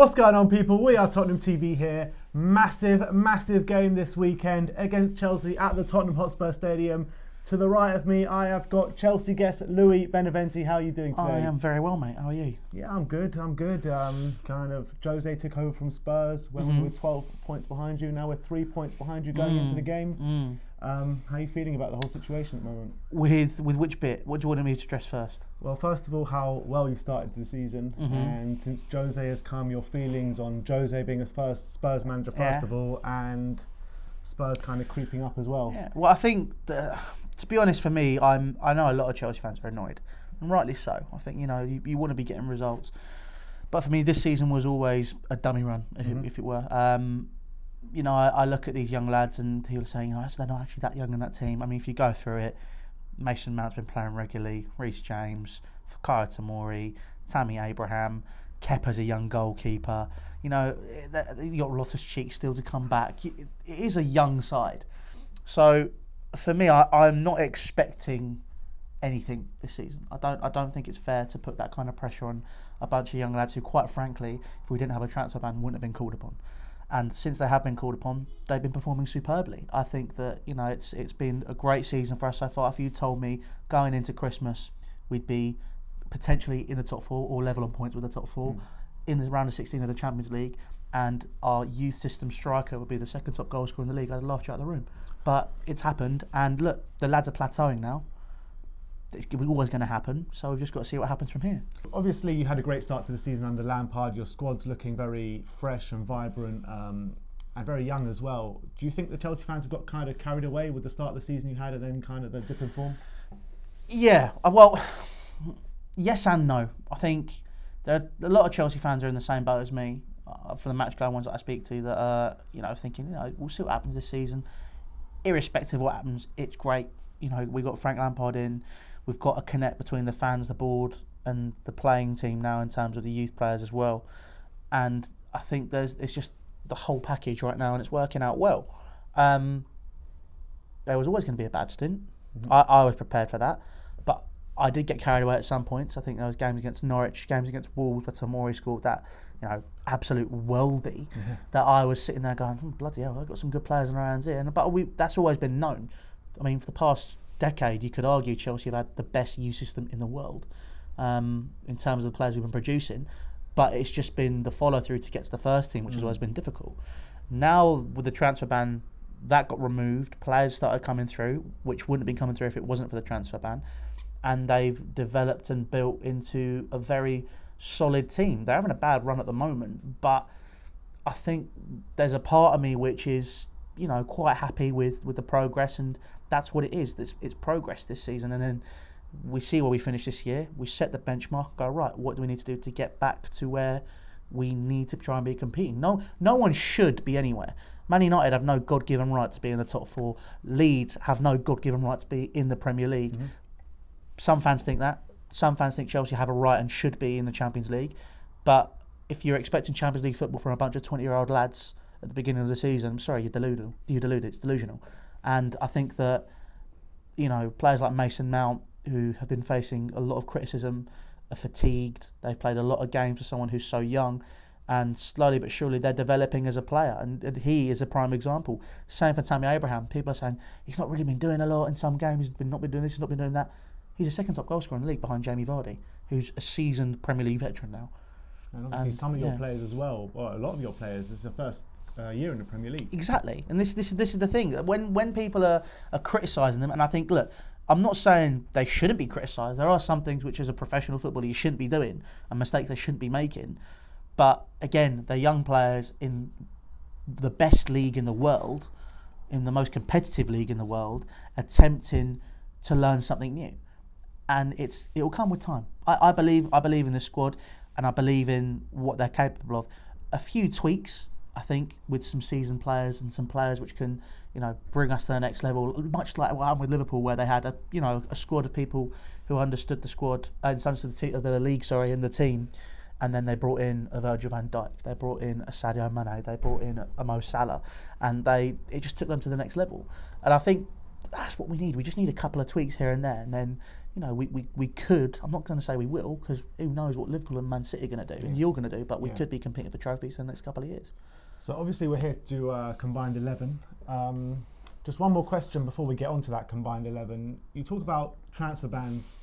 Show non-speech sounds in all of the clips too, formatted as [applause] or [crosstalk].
What's going on, people? We are Tottenham TV here. Massive, massive game this weekend against Chelsea at the Tottenham Hotspur Stadium. To the right of me, I have got Chelsea guest Louis Beneventi. How are you doing today? I am very well, mate. How are you? Yeah, I'm good. I'm good. Um, kind of Jose took over from Spurs when we were mm-hmm. 12 points behind you. Now we're three points behind you going mm. into the game. Mm. Um, how are you feeling about the whole situation at the moment? With with which bit? What do you want me to address first? Well, first of all, how well you started the season, Mm-hmm. and since Jose has come, your feelings on Jose being a first Spurs manager, first Yeah. of all, and Spurs kind of creeping up as well. Yeah. Well, I think the, to be honest, for me, I'm I know a lot of Chelsea fans are annoyed, and rightly so. I think you know you, you want to be getting results, but for me, this season was always a dummy run, if, it, if it were. Um, you know, I, I look at these young lads, and people are saying, you know, they're not actually that young in that team. I mean, if you go through it, Mason Mount's been playing regularly, Reece James, Fikayo Tomori, Tammy Abraham, Kepa's a young goalkeeper. You know, eh, you got Loftus Cheek still to come back. It is a young side. So for me, I, I'm not expecting anything this season. I don't. I don't think it's fair to put that kind of pressure on a bunch of young lads who, quite frankly, if we didn't have a transfer ban, wouldn't have been called upon. And since they have been called upon, they've been performing superbly. I think that you know it's it's been a great season for us so far. If you told me going into Christmas we'd be potentially in the top four or level on points with the top four hmm. in the round of 16 of the Champions League, and our youth system striker would be the second top goal scorer in the league, I'd have laughed you out of the room. But it's happened, and look, the lads are plateauing now. It's always going to happen, so we've just got to see what happens from here. Obviously, you had a great start to the season under Lampard. Your squad's looking very fresh and vibrant, um, and very young as well. Do you think the Chelsea fans have got kind of carried away with the start of the season you had, and then kind of the dip in form? Yeah, uh, well, yes and no. I think there are a lot of Chelsea fans are in the same boat as me. Uh, for the match going ones that I speak to, that are, you know, thinking, you know, we'll see what happens this season. Irrespective of what happens, it's great. You know, we got Frank Lampard in. We've got to connect between the fans, the board, and the playing team now in terms of the youth players as well. And I think there's it's just the whole package right now, and it's working out well. Um, there was always going to be a bad stint. I, I was prepared for that, but I did get carried away at some points. I think there was games against Norwich, games against Wolves, where Tomori scored that you know absolute worldie. That I was sitting there going, "Hmm, bloody hell, I've got some good players in our hands here. And, but we that's always been known. I mean, for the past decade, you could argue Chelsea have had the best youth system in the world um, in terms of the players we've been producing. But it's just been the follow through to get to the first team, which has always been difficult. Now with the transfer ban, that got removed. Players started coming through, which wouldn't have been coming through if it wasn't for the transfer ban, and they've developed and built into a very solid team. They're having a bad run at the moment, but I think there's a part of me which is, you know, quite happy with with the progress, and that's what it is. It's, it's progress this season, and then we see where we finish this year. We set the benchmark. Go right. What do we need to do to get back to where we need to try and be competing? No, no one should be anywhere. Man United have no God-given right to be in the top four. Leeds have no God-given right to be in the Premier League. Mm-hmm. Some fans think that. Some fans think Chelsea have a right and should be in the Champions League. But if you're expecting Champions League football from a bunch of 20-year-old lads at the beginning of the season, I'm sorry, you're deluded. You're deluded. It's delusional. And I think that you know players like Mason Mount, who have been facing a lot of criticism, are fatigued. They've played a lot of games for someone who's so young, and slowly but surely they're developing as a player. And, and he is a prime example. Same for Tammy Abraham. People are saying he's not really been doing a lot in some games. He's been not been doing this. He's not been doing that. He's a second top goal scorer in the league behind Jamie Vardy, who's a seasoned Premier League veteran now. And obviously, And, some of your yeah. players as well, or a lot of your players, this is the first uh, year in the Premier League. Exactly, and this this is this is the thing. When when people are, are criticising them, and I think, look, I'm not saying they shouldn't be criticised. There are some things which, as a professional footballer, you shouldn't be doing, and mistakes they shouldn't be making. But again, they're young players in the best league in the world, in the most competitive league in the world, attempting to learn something new, and it's it will come with time. I, I believe I believe in this squad, and I believe in what they're capable of. A few tweaks, I think, with some seasoned players and some players which can, you know, bring us to the next level. Much like what happened with Liverpool, where they had a you know a squad of people who understood the squad and understood the, te- the league, sorry, and the team. And then they brought in a Virgil van Dijk, they brought in a Sadio Mane, they brought in a, Mo Salah, and they it just took them to the next level. And I think that's what we need. We just need a couple of tweaks here and there, and then you know we, we, we could. I'm not going to say we will because who knows what Liverpool and Man City are going to do, and you're going to do. But we Yeah. could be competing for trophies in the next couple of years. So obviously we're here to do uh, combined eleven. Um, just one more question before we get onto that combined eleven. You talk about transfer bans.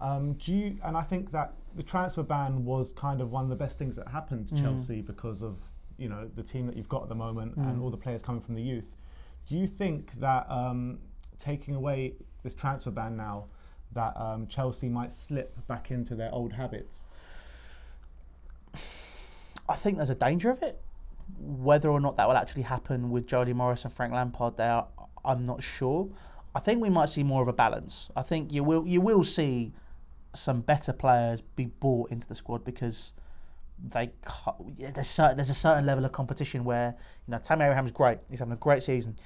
Um, do you? And I think that the transfer ban was kind of one of the best things that happened to Mm. Chelsea because of you know the team that you've got at the moment and Mm. all the players coming from the youth. Do you think that um, taking away this transfer ban now, that um, Chelsea might slip back into their old habits? I think there's a danger of it. Whether or not that will actually happen with Jody Morris and Frank Lampard there, I'm not sure. I think we might see more of a balance. I think you will you will see some better players be bought into the squad because they there's certain, there's a certain level of competition where you know Tammy Abraham's great. He's having a great season.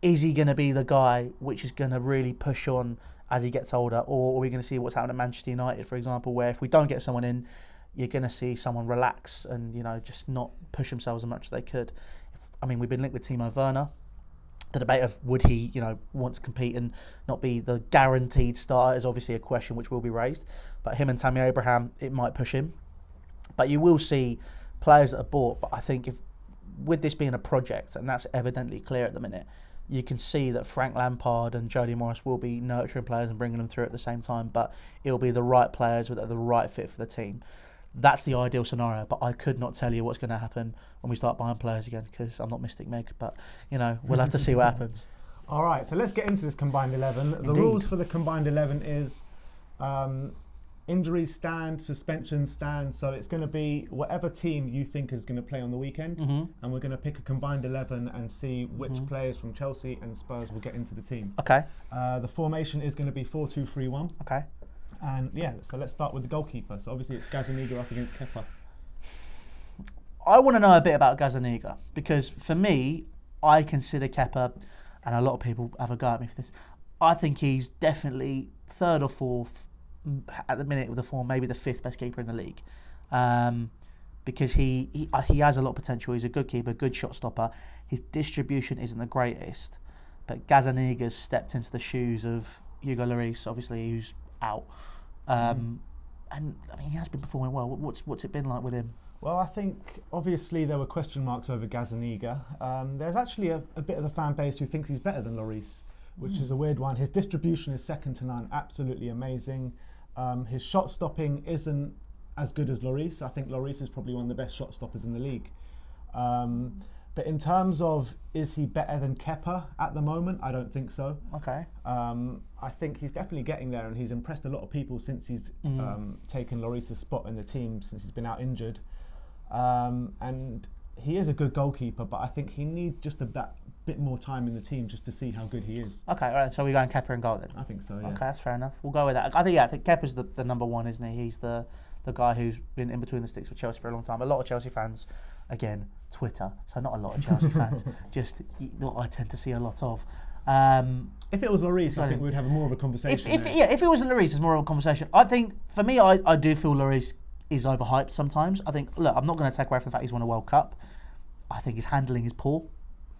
Is he going to be the guy which is going to really push on as he gets older, or are we going to see what's happened at Manchester United, for example, where if we don't get someone in, you're going to see someone relax and you know just not push themselves as much as they could. If, I mean, we've been linked with Timo Werner. The debate of would he, you know, want to compete and not be the guaranteed starter is obviously a question which will be raised. But him and Tammy Abraham, it might push him. But you will see players that are bought. But I think if with this being a project, and that's evidently clear at the minute, you can see that Frank Lampard and Jody Morris will be nurturing players and bringing them through at the same time. But it'll be the right players with the right fit for the team. That's the ideal scenario. But I could not tell you what's going to happen when we start buying players again because I'm not Mystic Meg. But you know we'll have to see what [laughs] happens. All right, so let's get into this combined 11. The rules for the combined 11 is um, injuries stand, suspensions stand. So it's going to be whatever team you think is going to play on the weekend. Mhm. And we're going to pick a combined 11 and see which players from Chelsea and Spurs will get into the team. Okay. Uh, the formation is going to be 4 2 3 1. Okay. And yeah, so let's start with the goalkeeper. So obviously it's Gazaniga up against Kepa. I want to know a bit about Gazaniga because for me, I consider Kepa, and a lot of people have a go at me for this. I think he's definitely third or fourth at the minute with the form, maybe the fifth best keeper in the league, um, because he he, uh, he has a lot of potential. He's a good keeper, good shot stopper. His distribution isn't the greatest, but Gazaniga's stepped into the shoes of Hugo Lloris, obviously who's out, um, and I mean he has been performing well. What's what's it been like with him? Well, I think obviously there were question marks over Gazaniga. Um, there's actually a, a bit of the fan base who thinks he's better than Lloris, which is a weird one. His distribution is second to none, absolutely amazing. Um, his shot stopping isn't as good as Lloris. I think Lloris is probably one of the best shot stoppers in the league. Um, but in terms of is he better than Kepa at the moment, I don't think so. Okay. Um, I think he's definitely getting there, and he's impressed a lot of people since he's Mm. um, taken Lloris's spot in the team since he's been out injured. Um, and he is a good goalkeeper, but I think he needs just a that bit more time in the team just to see how good he is. Okay, all right. So we're going Kepa and goal then. I think so. Yeah. Okay, that's fair enough. We'll go with that. I think yeah, I think Kepa's the, the number one, isn't he? He's the the guy who's been in between the sticks for Chelsea for a long time. A lot of Chelsea fans, again, Twitter. So not a lot of Chelsea [laughs] fans, just what I tend to see a lot of. Um, If it was Lloris, I think we'd have more of a conversation. if there. yeah, if it was Lloris, it's more of a conversation. I think for me, I, I do feel Lloris is overhyped sometimes. I think look, I'm not going to take away from the fact he's won a World Cup. I think his handling is poor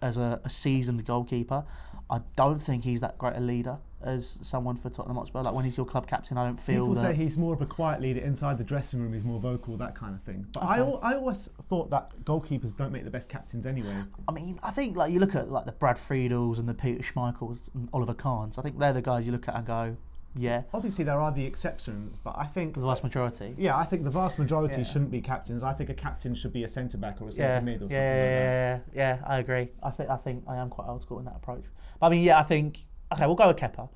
as a, a seasoned goalkeeper. I don't think he's that great a leader as someone for Tottenham Hotspur. Like when he's your club captain, I don't feel People that. say he's more of a quiet leader inside the dressing room. He's more vocal, that kind of thing. But I, Okay. al- I always thought that goalkeepers don't make the best captains anyway. I mean, I think like you look at like the Brad Friedels and the Peter Schmeichels and Oliver Kahns. I think they're the guys you look at and go, yeah, Obviously, there are the exceptions, but I think the vast majority. Yeah, I think the vast majority Yeah. shouldn't be captains. I think a captain should be a centre back or a centre yeah, mid or something yeah, like that. yeah, yeah, yeah, I agree. I think I think I am quite old school in that approach. But I mean, yeah, I think okay, we'll go with Kepa.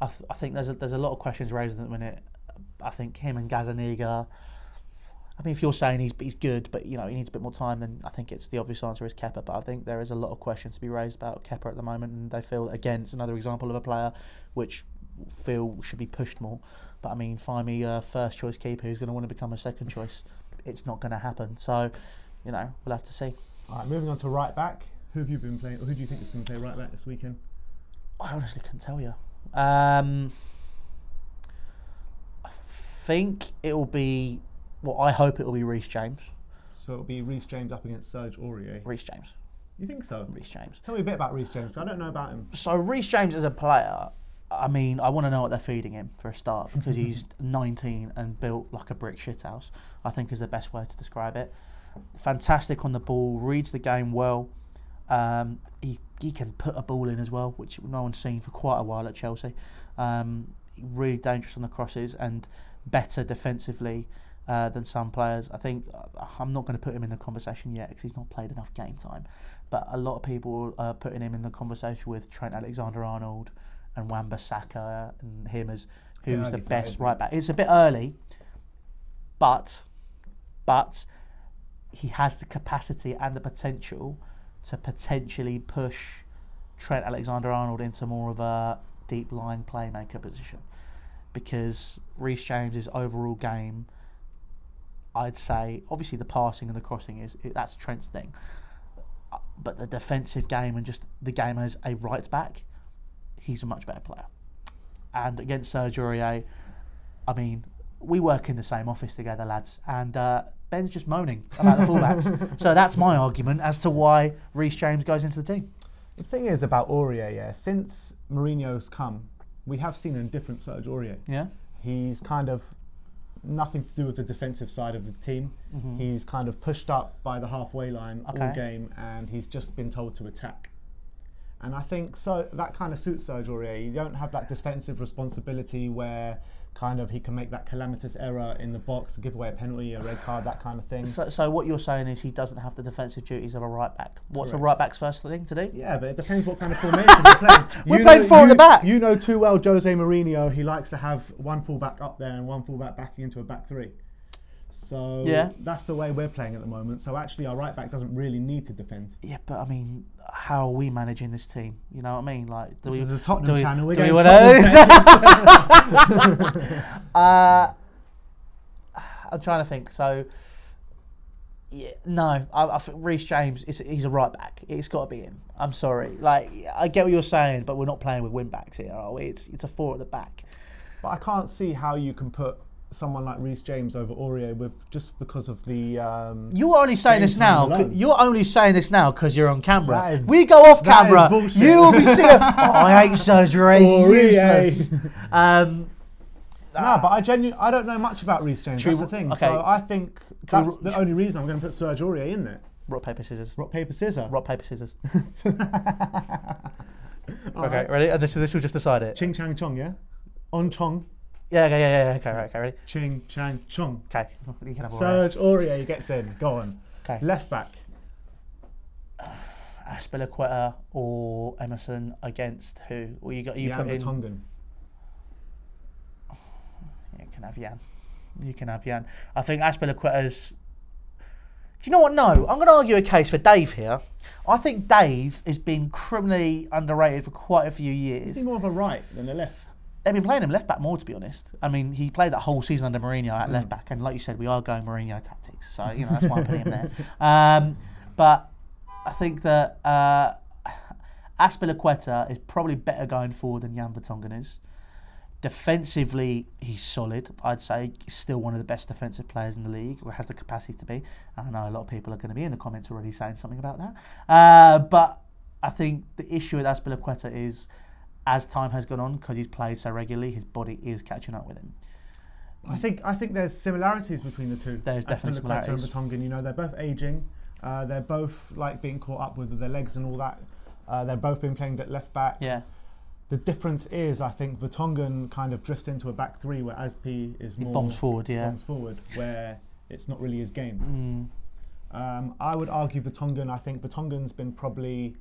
I, th- I think there's a, there's a lot of questions raised at the minute. I think him and Gazaniga. I mean, if you're saying he's he's good, but you know he needs a bit more time, then I think it's the obvious answer is Kepa. But I think there is a lot of questions to be raised about Kepa at the moment, and they feel again it's another example of a player which feel should be pushed more. But I mean, find me a first choice keeper who's going to want to become a second choice. It's not going to happen. So, you know, we'll have to see. All right, moving on to right back. Who have you been playing, or who do you think is going to play right back this weekend? I honestly couldn't tell you. Um, I think it will be. Well, I hope it will be Reece James. So it'll be Reece James up against Serge Aurier. Reece James. You think so? Reece James. Tell me a bit about Reece James. I don't know about him. So Reece James as a player, I mean, I want to know what they're feeding him for a start [laughs] because he's 19 and built like a brick shithouse. I think is the best way to describe it. Fantastic on the ball, reads the game well. Um, he he can put a ball in as well, which no one's seen for quite a while at Chelsea. Um, really dangerous on the crosses and better defensively uh, than some players. I think uh, I'm not going to put him in the conversation yet because he's not played enough game time. But a lot of people are putting him in the conversation with Trent Alexander-Arnold and Wan-Bissaka and him as who's the best right back. It's a bit early, but but he has the capacity and the potential to potentially push Trent Alexander-Arnold into more of a deep line playmaker position. Because Reece James's overall game, I'd say, obviously the passing and the crossing is that's Trent's thing, Uh, but the defensive game and just the game as a right back, he's a much better player. And against Serge Aurier, I mean, we work in the same office together, lads, and uh, Ben's just moaning about the fullbacks. [laughs] so that's my argument as to why Reece James goes into the team. The thing is about Aurier, yeah, since Mourinho's come, we have seen a different Serge Aurier. Yeah. He's kind of nothing to do with the defensive side of the team. Mm-hmm. He's kind of pushed up by the halfway line all Okay. game, and he's just been told to attack. And I think so that kind of suits Serge Aurier. You don't have that defensive responsibility where kind of he can make that calamitous error in the box, give away a penalty, a red card, that kind of thing. So, so what you're saying is he doesn't have the defensive duties of a right back. What's a right back's first thing to do? Yeah, but it depends what kind of formation you're playing. [laughs] We're You playing know- four at you- the back. You know too well Jose Mourinho. He likes to have one fullback up there and one fullback backing into a back three. So Yeah. that's the way we're playing at the moment. So actually, our right back doesn't really need to defend. Yeah, but I mean, how are we managing this team? You know what I mean? Like, do This we? is a Tottenham do we, channel. We're do we going wanna- Tottenham [laughs] [laughs] uh, I'm trying to think. So, yeah, no, I, I think Reece James is he's a right back. It's got to be him. I'm sorry. Like, I get what you're saying, but we're not playing with wing backs here, are we? It's it's a four at the back. But I can't see how you can put someone like Reece James over Aurier with just because of the. Um, You're only saying this now. You're only saying this now because you're on camera. Is- we go off camera. You will be sitting. [laughs] oh, I hate surgery. Useless. Um, No, but I genuinely I don't know much about Reece James. Should That's the thing. okay. So I think that's the only reason I'm going to put Serge Aurier in there. rock paper scissors. Rock paper scissors. Rock paper scissors. Okay, ready? And this this will just decide it. Ching Chang Chong, yeah? On Chong. Yeah, okay, yeah, yeah. Okay, right, okay, ready? Ching Chang Chong. Okay, you can have. Serge Aurier gets in. Go on. Okay. Left back. [sighs] Azpilicueta or Emerson against who? Or you got you Jan put in? Vertonghen. [sighs] You can have Jan. You can have Jan. I think Azpilicueta's. Do you know what? No, I'm going to argue a case for Dave here. I think Dave has been criminally underrated for quite a few years. Is he more of a right than a left? They've been playing him left back more, to be honest. I mean, he played that whole season under Mourinho at left back, and like you said, we are going Mourinho tactics, so you know that's why I'm putting him there. [laughs] Um, but I think that uh, is probably better going forward than Jan Vertonghen is. Defensively, he's solid. I'd say he's still one of the best defensive players in the league, or has the capacity to be. I know a lot of people are going to be in the comments already saying something about that. Uh, but I think the issue with Azpilicueta is, as time has gone on, because he's played so regularly, his body is catching up with him. I think I think there's similarities between the two. There's definitely similarities. and Vertonghen. You know, they're both aging. Uh, they're both like being caught up with their legs and all that. Uh, they've both been playing at left back. Yeah, The difference is, I think Vertonghen kind of drifts into a back three, where Aspi is he more bombs forward. Yeah. bombs forward, where it's not really his game. Mm, Um, I would argue Vertonghen. I think Vertonghen's been probably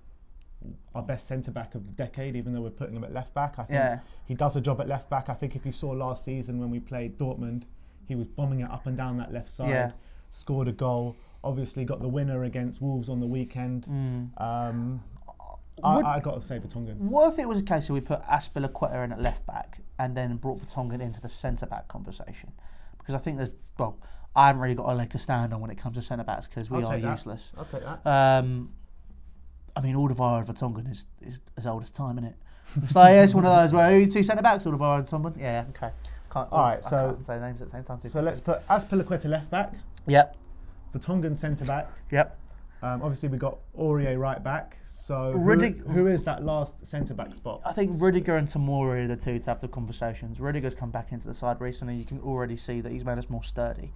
our best centre back of the decade, even though we're putting him at left back. I think Yeah. he does a job at left back. I think if you saw last season when we played Dortmund, he was bombing it up and down that left side, Yeah. scored a goal. Obviously, got the winner against Wolves on the weekend. mm. Um, I, Would- I got to say Vertonghen. What if it was a case of we put Azpilicueta in at left back and then brought Vertonghen into the centre back conversation? Because I think there's well, I haven't really got a leg to stand on when it comes to centre backs because we I'll are that. useless. I'll take that. Um, I mean, and Vertonghen is, is as old as time, isn't it? It's like yeah, it's one of those where who two centre backs, and Vertonghen. Yeah, okay. Can't, All right, I so- say names at the same time. too So let's put Azpilicueta left back, Yep, Vertonghen centre back, yep. Um, obviously, we got Aurier right back. So, who, who is that last centre back spot? I think Rudiger and Tomori are the two to have the conversations. Rudiger's come back into the side recently. You can already see that he's made us more sturdy.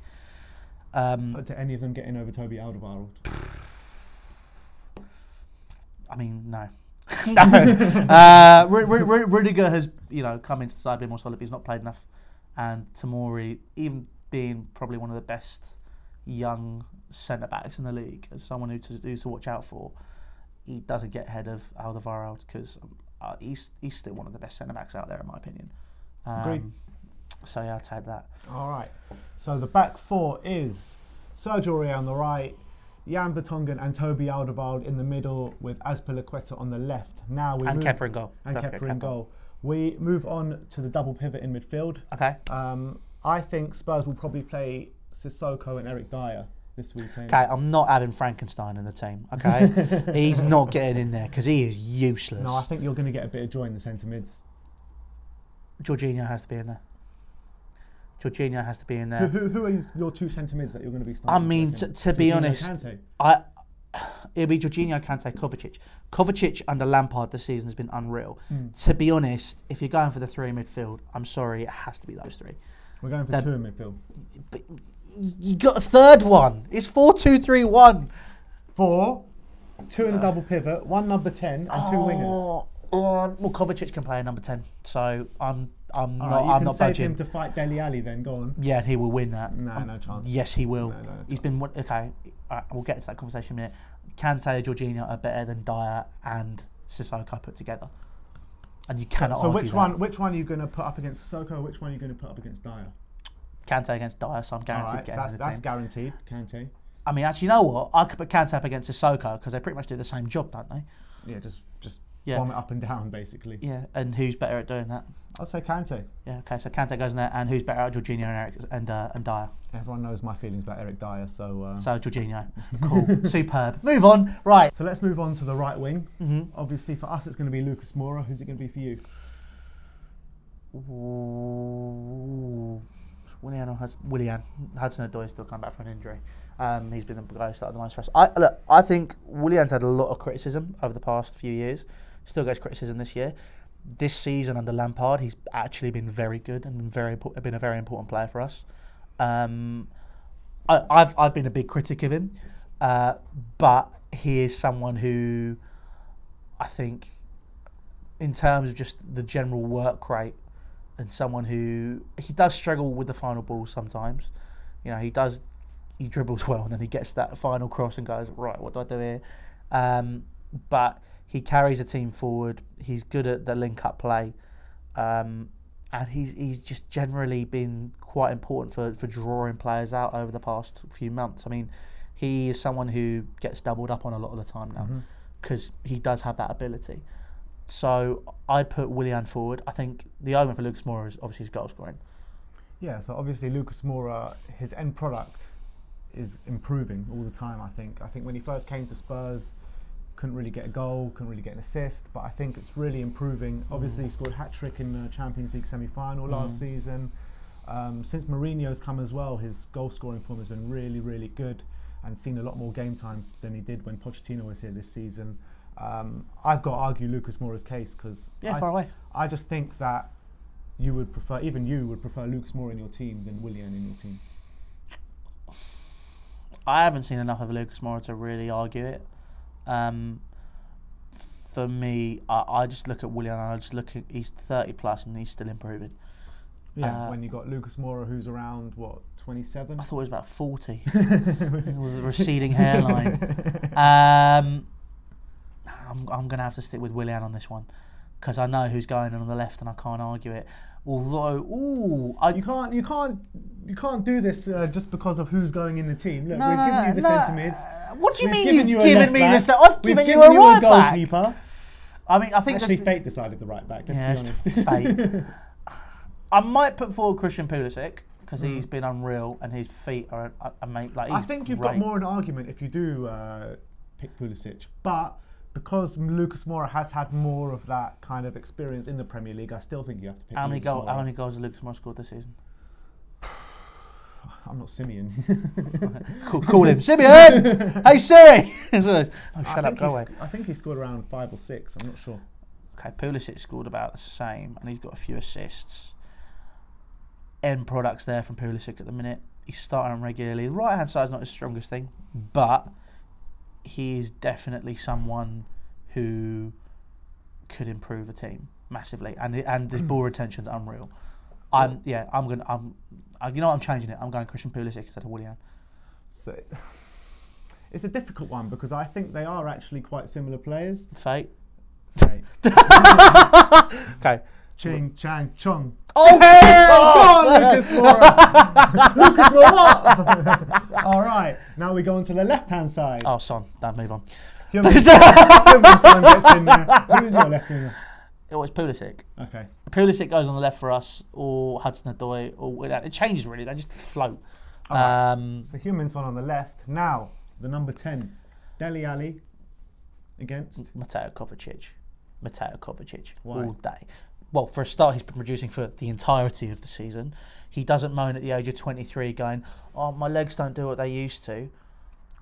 Um, But to any of them getting over Toby Alderweireld? [laughs] I mean, no. [laughs] no. Uh, Ru- Ru- Rudiger has, you know, come into the side a bit more solid, but he's not played enough. And Tomori, even being probably one of the best young centre backs in the league, as someone who to, who's to watch out for, he doesn't get ahead of Alderweireld because uh, he's he's still one of the best centre backs out there, in my opinion. Um, Agreed. So yeah, I'd take that. All right. So the back four is Sergio Aurier on the right, Jan Vertonghen and Toby Alderweireld in the middle with Azpilicueta on the left. Now we And move, Kepa in goal. and forget in Kepa. goal. We move on to the double pivot in midfield. Okay. Um, I think Spurs will probably play Sissoko and Eric Dier this weekend. Okay, I'm not adding Frankenstein in the team. Okay, [laughs] he's not getting in there because he is useless. No, I think you're going to get a bit of joy in the centre mids. Jorginho has to be in there. Jorginho has to be in there. who, who are your two centre mids that you're going to be starting? I mean, to, to be Jorginho, honest, Kante? I [sighs] it'll be Jorginho, Kante, Kovacic. Kovacic under Lampard this season has been unreal. Hmm. To be honest, if you're going for the three in midfield, I'm sorry, it has to be those three. We're going for that- two in midfield. But you got a third one. It's four two three one. Four, two in a double pivot, one number 10, and two wingers. Oh, oh, well, Kovacic can play a number ten, so I'm I'm All not right, you I'm can not save budging. him to fight Dele Alli then, go on. Yeah, and he will win that. No, Um, no chance. Yes, he will. No, no He's been okay. all right, we'll get into that conversation in a minute. Kante and Jorginho are better than Dier and Sissoko put together, and you cannot. So argue which that. one which one are you going to put up against Soko? Which one are you going to put up against Dier? Kante against Dier, so I'm guaranteed right, to so get him that's, in the that's team. guaranteed. Kante. I mean, actually, you know what? I could put Kante up against Sissoko because they pretty much do the same job, don't they? Yeah, just just Yeah. bomb it up and down basically. Yeah, and who's better at doing that? I'll say Kante. Yeah, okay. So Kante goes in there, and who's better at Jorginho and Eric and uh, and Dier? Everyone knows my feelings about Eric Dier, so uh, So Jorginho, [laughs] cool, superb. Move on. Right. so let's move on to the right wing. hmm Obviously, for us, it's going to be Lucas Moura. Who's it going to be for you? Ooh. Willian Hudson, Willian Hudson Odoi still come back from an injury. Um, he's been the guy who started the most for us. I look, I think Willian's had a lot of criticism over the past few years. Still gets criticism this year. This season under Lampard, he's actually been very good and been very been a very important player for us. Um, I, I've I've been a big critic of him, uh, but he is someone who I think, in terms of just the general work rate and someone who he does struggle with the final ball sometimes. You know, he does he dribbles [laughs] well and then he gets that final cross and goes right. What do I do here? Um, but he carries a team forward. He's good at the link up play, um, and he's he's just generally been quite important for for drawing players out over the past few months. I mean, he is someone who gets doubled up on a lot of the time now because he does have that ability. So I'd put Willian forward. I think the argument for Lucas Moura is obviously his goal scoring. Yeah, so obviously Lucas Moura, his end product is improving all the time. I think. I think when he first came to Spurs, couldn't really get a goal, couldn't really get an assist, but I think it's really improving. Obviously, he scored a hat trick in the Champions League semi-final last season. Um, since Mourinho's come as well, his goal scoring form has been really, really good, and seen a lot more game times than he did when Pochettino was here this season. Um, I've got to argue Lucas Moura's case because Yeah, I, far away. I just think that you would prefer, even you would prefer Lucas Moura in your team than Willian in your team. I haven't seen enough of Lucas Moura to really argue it. Um, for me, I, I just look at Willian and I just look at he's 30 plus and he's still improving. Yeah, Uh, when you got Lucas Moura, who's around what 27. I thought he was about 40 [laughs] with a receding hairline. [laughs] Um, I'm, I'm going to have to stick with Willian on this one because I know who's going on the left and I can't argue it. Although, ooh, I, you can't, you can't, you can't do this uh, just because of who's going in the team. Look, No, we're giving you the no. mids. What do you We've mean given you've you given me back. this? I've We've given you a you right a back. I mean, I think Actually, fate decided the right back. Let's Yeah, be honest. [laughs] fate. I might put forward Christian Pulisic because Mm. he's been unreal and his feet are, are made like. I think you've got great. more an argument if you do uh, pick Pulisic, but because Lucas Moura has had more of that kind of experience in the Premier League, I still think you have to pick. How many goals? How many goals has Lucas Moura scored this season? I'm not Simeon. [laughs] Call, call him Simeon. [laughs] hey Siri. [laughs] Oh, I shut up, think go away. I think he scored around five or six. I'm not sure. Okay, Pulisic scored about the same, and he's got a few assists. End products there from Pulisic at the minute. He's starting regularly. The right hand side is not his strongest thing, but he is definitely someone who could improve a team massively, and and his ball retention's unreal. I'm yeah, I'm gonna I'm, uh, you know what, I'm changing it. I'm going Christian Pulisic instead of Willian. So it's a difficult one because I think they are actually quite similar players. Fate. Okay. [laughs] Ching, Chang, Chong. Oh, Go on, Lucas Moura. [laughs] Lucas Moura. [laughs] All right. Now we go on to the left-hand side. Oh, son, don't move on. Heung-min Heung-min Son gets in there. Who's your left winger? It was Pulisic. Okay. Pulisic goes on the left for us, or Hudson Odoi, or it changes really. They just float. Um, So Heung-min Son on the left. Now the number ten, Dele Alli, against. Mateo Kovacic. Mateo Kovacic Why? all day. Well, for a start, he's been producing for the entirety of the season. He doesn't moan at the age of 23, going, "Oh, my legs don't do what they used to."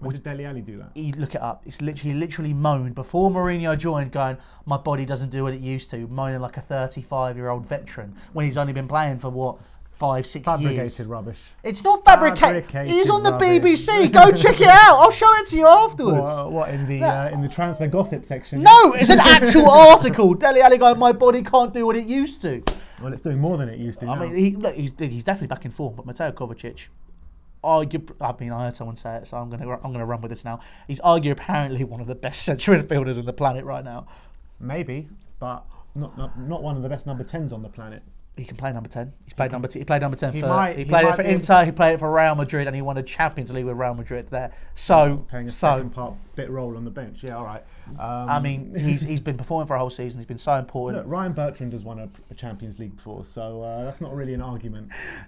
When did Dele Alli do that? He look it up. It's literally literally moaned before Mourinho joined, going, "My body doesn't do what it used to," moaning like a 35 year old veteran when he's only been playing for what five, six Fabricated years. Fabricated rubbish. It's not fabricated. Fabricated He's on the rubbish. BBC. [laughs] Go check it out. I'll show it to you afterwards. What, what in the uh, in the transfer gossip section? No, it's an actual [laughs] article. Dele Alli going, my body can't do what it used to. Well, it's doing more than it used to. I now. mean, he, look, he's, he's definitely back in form, but Mateo Kovacic, argue, I mean, I heard someone say it, so I'm gonna I'm gonna run with this now. He's arguably apparently one of the best [laughs] central midfielders on the planet right now. maybe, but not, not not one of the best number tens on the planet. He can play number ten. He's played number two. He played number ten He for. might- he he played might it for able Inter. He played it for Real Madrid, and he won a Champions League with Real Madrid there. So, Playing a so second part bit role on the bench. Yeah, all right. Um, I mean, he's he's been performing for a whole season. He's been so important. Look, Ryan Bertrand has won a, a Champions League before, so uh, that's not really an argument. [laughs]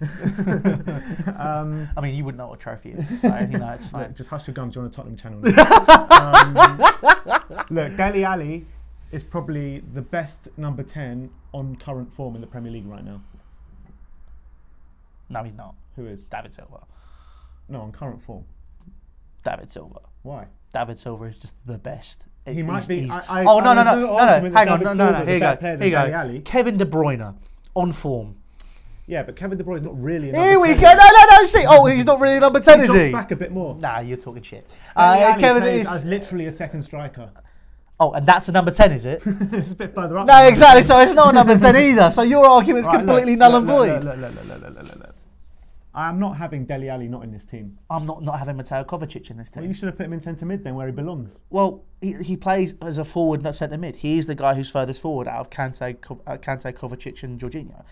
um, I mean, you wouldn't know what a trophy is, so you know it's fine. look, just hush your gums. You're on a Tottenham channel. [laughs] um, look, Dele Alli is probably the best number ten on current form in the Premier League right now. No, he's not. Who is? David Silva. No, on current form. David Silva. Why? David Silva is just the best. He might be- I- I- oh no no no no no Hang on, no no no! Here you go. Here you go. Kevin De Bruyne on form. Yeah, but Kevin De Bruyne is not really. A Here we 10. go. No no no! See, oh, he's not really number ten, He is he? back a bit more. Nah, you're talking shit. Uh, Kevin is. as literally a second striker. Oh, and that's a number ten, is it? [laughs] it's a bit further up. no, exactly. So it's not a number ten either. So your argument's Right, completely look, null look, and void. Look, look, look, look, look, look, look, look. I am not having Dele Alli not in this team. I'm not not having Mateo Kovacic in this team. Well, you should have put him in centre mid then, where he belongs. Well, he, he plays as a forward, not centre mid. He is the guy who's furthest forward out of Kante, uh, Kante Kovacic, and Jorginho.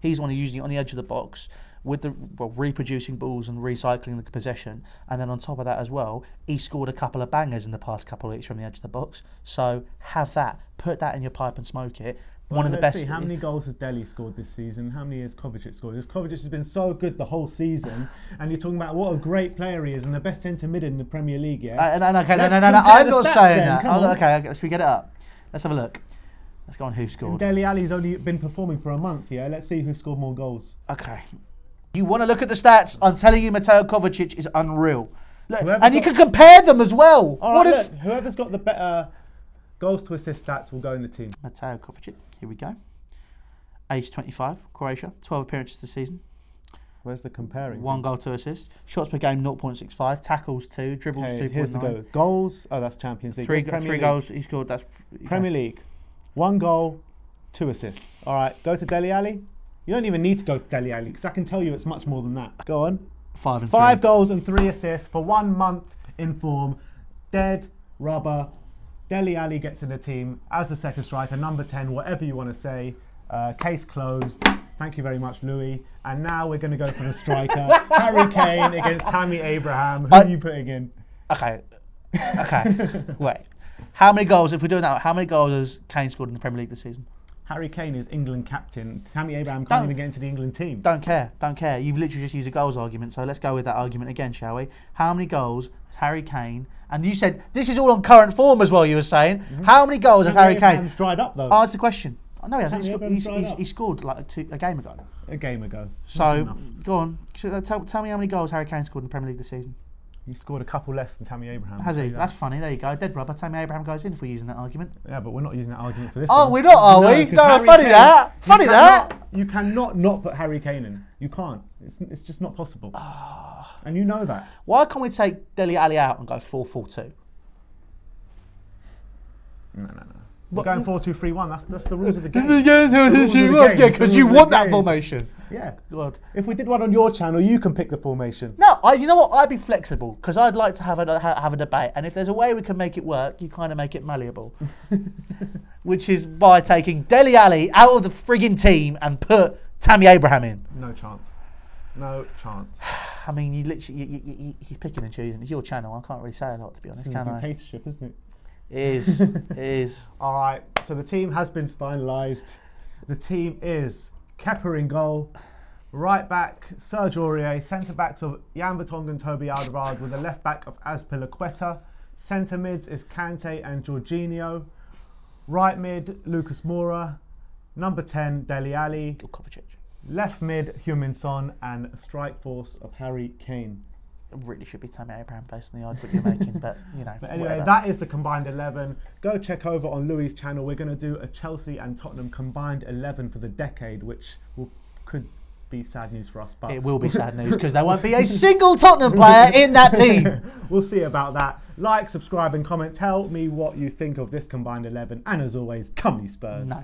He's one who's usually on the edge of the box with the well, reproducing balls and recycling the possession. And then on top of that as well, he scored a couple of bangers in the past couple of weeks from the edge of the box. So have that, put that in your pipe and smoke it. one of the let's best. See, how many goals has Dele scored this season? How many has Kovacic scored? If Kovacic has been so good the whole season, and you're talking about what a great player he is and the best centre mid in the Premier League, yeah. Uh, no, no, okay, no, no, no, no. I'm not saying then, that. Oh, okay, okay, let's we get it up. Let's have a look. Let's go on who scored. Dele Alli's only been performing for a month, yeah. Let's see who scored more goals. Okay. You want to look at the stats? I'm telling you, Mateo Kovacic is unreal. Look, and you can compare them as well. All what right, is look, whoever's got the better goals to assist stats will go in the team. Mateo Kovacic? Here we go. Age 25, Croatia, 12 appearances this season, Where's the comparing? one goal, two assists. Shots per game 0.65, tackles two, dribbles Okay, 2.9. here's the go. Goals. Oh, that's Champions League. Three, go- three League? goals he scored. That's Premier League. One goal, two assists. All right, go to Dele Alli. You don't even need to go to Dele Alli because I can tell you it's much more than that. Go on. five and Five three. goals and three assists for one month in form. Dead rubber. Dele Alli gets in the team as the second striker, number 10, whatever you want to say. Uh, case closed. Thank you very much, Louis. And now we're going to go for the striker, [laughs] Harry Kane against Tammy Abraham. Who I- are you putting in? Okay. Okay. [laughs] Wait. How many goals, if we're doing that, how many goals has Kane scored in the Premier League this season? Harry Kane is England captain. Tammy Abraham can't Don't- even get into the England team. Don't care. Don't care. You've literally just used a goals argument, so let's go with that argument again, shall we? How many goals has Harry Kane? And you said this is all on current form as well. You were saying mm-hmm. how many goals has Harry Kane? Abraham's dried up though. Answer the question. Oh, I know he hasn't. He, Tammy sco- he's, he's, he scored like two, a game ago. A game ago. So go on. So, tell, tell me how many goals Harry Kane scored in the Premier League this season. He scored a couple less than Tammy Abraham. Has he? That's funny. There you go. Dead rubber. Tammy Abraham goes in if we're using that argument. Yeah, but we're not using that argument for this. Oh, one. we're not, are we? 'cause No, Harry funny Kane- that. you Funny that. cannot- You cannot not put Harry Kane in. You can't. It's, it's just not possible. Ah. and you know that. Why can't we take Dele Alli out and go 4 4 2? No, no, no. We're But- going 4 2 3 1. That's, that's the rules of the game. rules of the game, Yeah, because you want that formation. Yeah. God. If we did one on your channel, you can pick the formation. No, I, you know what? I'd be flexible because I'd like to have a ha- have a debate, and if there's a way we can make it work, you kind of make it malleable, [laughs] which is by taking Dele Alli out of the frigging team and put Tammy Abraham in. No chance. No chance. [sighs] I mean, you literally you, you, you, he's picking and choosing. It's your channel. I can't really say a lot to be honest, This is a can I? dictatorship, isn't it? It is. [laughs] it is. All right, so the team has been finalised. The team is Kepa in goal, right back Serge Aurier, centre backs of Jan Vertonghen and Toby Alderweireld with a left back of Azpilicueta. Centre mids is Kante and Jorginho. Right mid Lucas Moura. Number 10 Dele Alli. Left mid Heung-min and strike force of Harry Kane. Really should be Tammy Abraham based on the argument you're making, but [laughs] you know. But anyway, whatever. that is the combined 11. Go check over on Louis' channel. We're going to do a Chelsea and Tottenham combined 11 for the decade, which will, could be sad news for us. But It will be [laughs] sad news because there won't be a single Tottenham player in that team. [laughs] we'll see about that. Like, subscribe, and comment. Tell me what you think of this combined 11. And as always, come you Spurs. No.